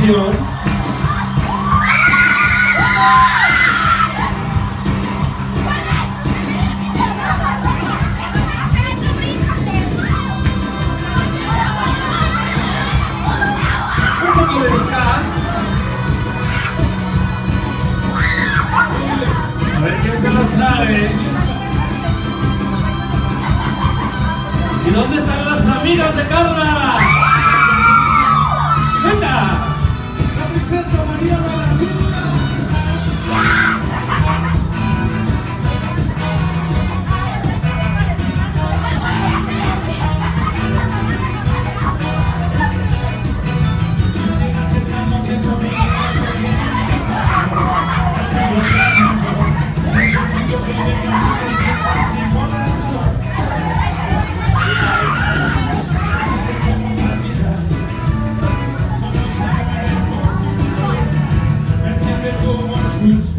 Un poco de ska. Se lo sabe. ¿Y dónde están las amigas de Carla? seats